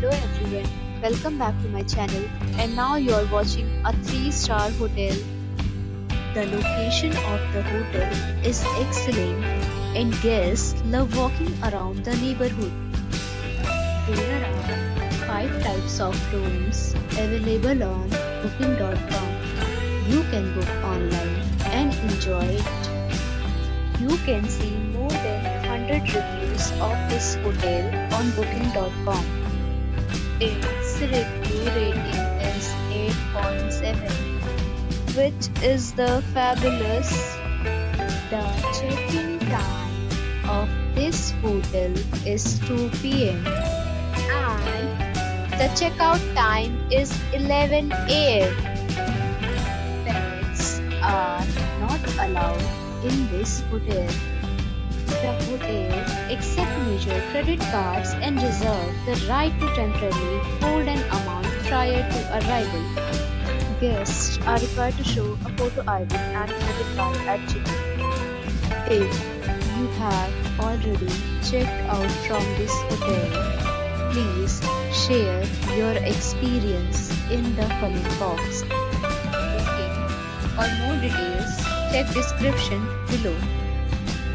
Hello everyone, welcome back to my channel and now you are watching a 3-star hotel. The location of the hotel is excellent and guests love walking around the neighborhood. There are 5 types of rooms available on booking.com. You can book online and enjoy it. You can see more than 100 reviews of this hotel on booking.com. Its review rating is 8.7, which is the fabulous. The check-in time of this hotel is 2 p.m. and the checkout time is 11 a.m. Pets are not allowed in this hotel. The hotel accepts major credit cards and reserve the right to temporarily hold an amount prior to arrival. Guests are required to show a photo ID and credit card at check-in. If you have already checked out from this hotel, please share your experience in the comment box. Booking or more details, check description below.